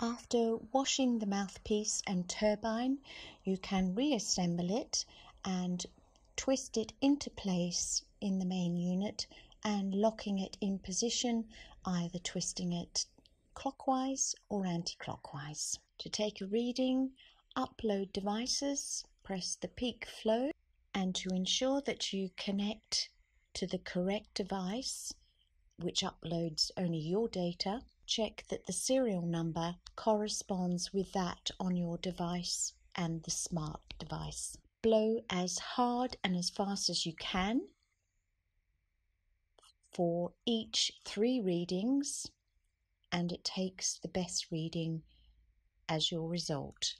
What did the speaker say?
After washing the mouthpiece and turbine, you can reassemble it and twist it into place in the main unit and locking it in position, either twisting it clockwise or anti-clockwise. To take a reading, upload devices, press the peak flow and to ensure that you connect to the correct device which uploads only your data, check that the serial number corresponds with that on your device and the smart device. Blow as hard and as fast as you can for each three readings and it takes the best reading as your result.